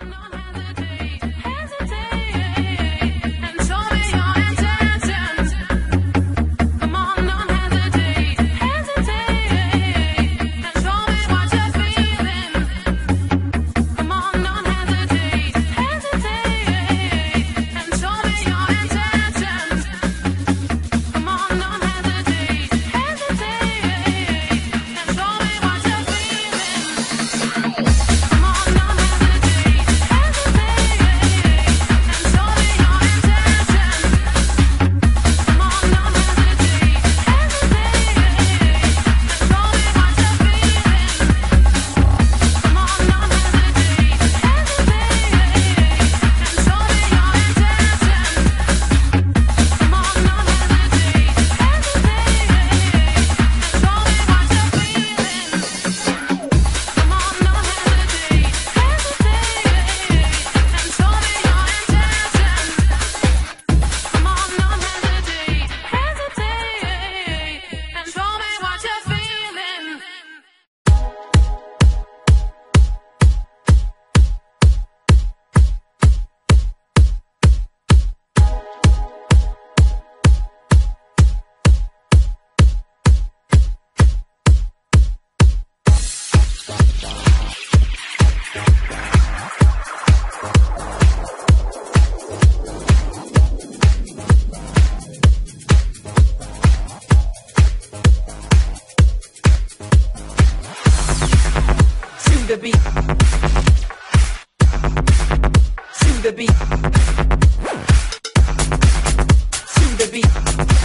no, no. the beat. To the beat. To the beat.